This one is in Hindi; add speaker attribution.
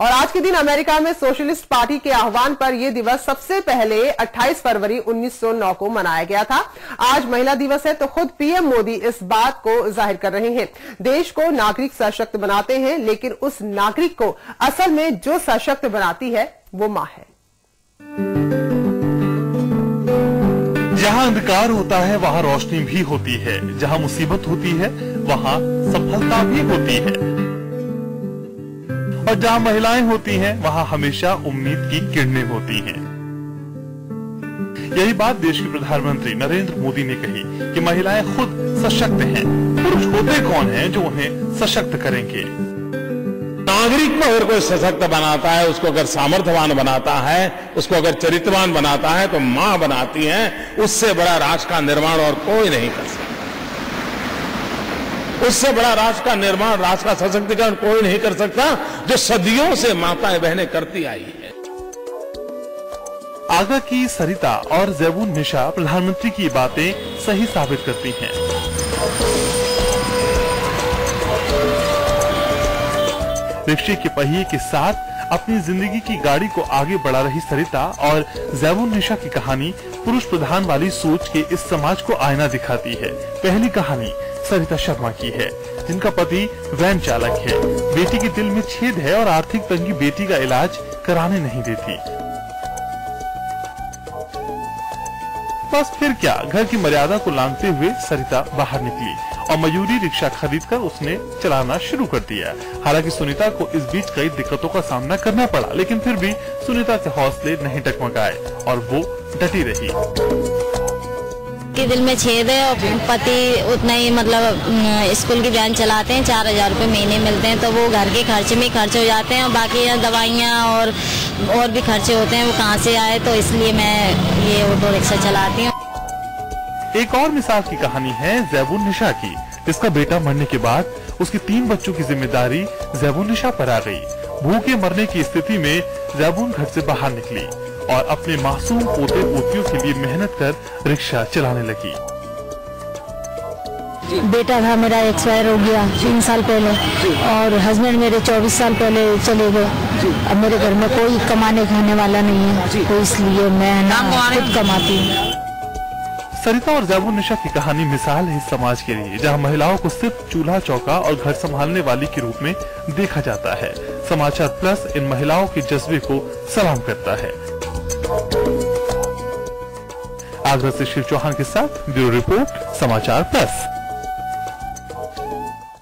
Speaker 1: और आज के दिन अमेरिका में सोशलिस्ट पार्टी के आह्वान पर यह दिवस सबसे पहले 28 फरवरी 1909 को मनाया गया था। आज महिला दिवस है तो खुद पीएम मोदी इस बात को ज़ाहिर कर रहे हैं। देश को नागरिक सशक्त बनाते हैं, लेकिन उस नागरिक को असल में जो सशक्त बनाती है, वो माँ है।
Speaker 2: जहाँ अंधकार होता है, वहाँ रोशनी भी होती है। जहाँ मुसीबत होती है, वहाँ सफलता भी होती है। और जहाँ महिलाएँ होती हैं, वहाँ हमेशा उम्मीद की किरणें होती हैं। यही बात देश के प्रधानमंत्री नरेंद्र मोदी ने कही कि महिलाएँ खुद सशक्त हैं, पुरुष होते कौन हैं जो उन्हें सशक्त करेंगे?
Speaker 3: नागरिक को अगर कोई सशक्त बनाता है, उसको अगर सामर्थ्यवान बनाता है, उसको अगर चरित्रवान बनाता है तो माँ बनाती है, उससे बड़ा राष्ट्र का निर्माण और कोई नहीं कर सकता। उससे बड़ा राष्ट्र का निर्माण राष्ट्र का सशक्तिकरण कोई नहीं कर सकता, जो सदियों से माताएँ बहनें करती आई है।
Speaker 2: आगा की सरिता और जैबून निशा प्रधानमंत्री की बातें सही साबित करती हैं। रिक्शे के पहिए के साथ अपनी ज़िंदगी की गाड़ी को आगे बढ़ा रही सरिता और जैबून निशा की कहानी पुरुष प्रधान वाली सोच के इस समाज को आईना दिखाती है। पहली कहानी सरिता शर्मा की है, जिनका पति वैन चालक है। बेटी के दिल में छेद है और आर्थिक तंगी बेटी का इलाज कराने नहीं देती। बस फिर क्या, घर की मर्यादा को लांघते हुए सरिता बाहर निकली और मयूरी रिक्शा खरीदकर उसने चलाना शुरू कर दिया। हालाँकि सुनीता को इस बीच कई दिक्कतों का सामना करना पड़ा, लेकिन फिर भी सुनीता के हौसले नहीं टकमकाए और वो डटी रही।
Speaker 4: के दिल में छेद है और पति उतना ही मतलब स्कूल की वैन चलाते हैं, चार हज़ार रूपए महीने मिलते हैं तो वो घर के खर्चे में खर्च हो जाते हैं और बाकी दवाइयाँ और और भी खर्चे होते हैं, वो कहाँ से आए तो इसलिए मैं ये ऑटो रिक्शा चलाती हूँ।
Speaker 2: एक और मिसाल की कहानी है जैबुन निशा की। जिसका बेटा मरने के बाद उसके तीन बच्चों की ज़िम्मेदारी जैबुन निशा पर आ गई। भूखे मरने की स्थिति में जैबून घर से बाहर निकली और अपने मासूम पोते पोतियों के लिए मेहनत कर रिक्शा चलाने लगी।
Speaker 4: बेटा था मेरा एक्सपायर हो गया तीन साल पहले और हस्बैंड मेरे चौबीस साल पहले चले गए। अब मेरे घर में कोई कमाने खाने वाला नहीं है तो इसलिए मैं ना खुद कमाती हूँ।
Speaker 2: सरिता और जैबुन निशा की कहानी मिसाल है समाज के लिए, जहाँ महिलाओं को सिर्फ़ चूल्हा चौका और घर संभालने वाली के रूप में देखा जाता है। समाचार प्लस इन महिलाओं के जज्बे को सलाम करता है। आगरा से शिव चौहान के साथ ब्यूरो रिपोर्ट, समाचार प्लस।